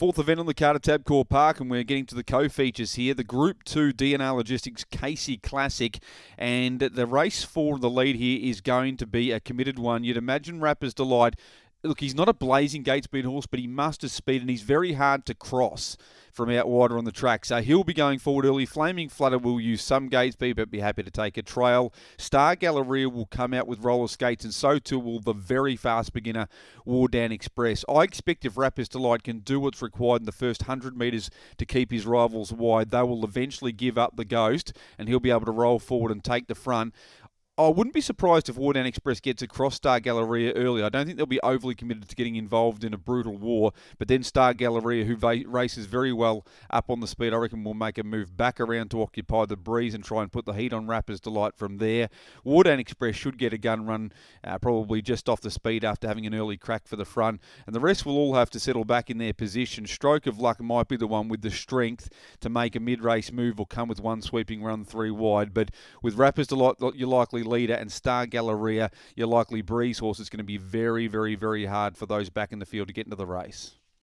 Fourth event on the card at Tabcorp Park, and we're getting to the co-features here. The Group 2 DNR Logistics Casey Classic, and the race for the lead here is going to be a committed one. You'd imagine Rapper's Delight look, he's not a blazing gate speed horse, but he musters speed, and he's very hard to cross from out wider on the track. So he'll be going forward early. Flaming Flutter will use some gate speed, but be happy to take a trail. Star Galleria will come out with roller skates, and so too will the very fast beginner Wardan Express. I expect if Rapper's Delight can do what's required in the first 100 metres to keep his rivals wide, they will eventually give up the ghost, and he'll be able to roll forward and take the front. I wouldn't be surprised if Wardan Express gets across Star Galleria early. I don't think they'll be overly committed to getting involved in a brutal war, but then Star Galleria, who va- races very well up on the speed, I reckon will make a move back around to occupy the breeze and try and put the heat on Rapper's Delight from there. Wardan Express should get a gun run, uh, probably just off the speed after having an early crack for the front, and the rest will all have to settle back in their position. Stroke of Luck might be the one with the strength to make a mid-race move or come with one sweeping run three wide, but with Rapper's Delight, you're likely leader and Star Galleria, your likely breeze horse is going to be very, very, very hard for those back in the field to get into the race.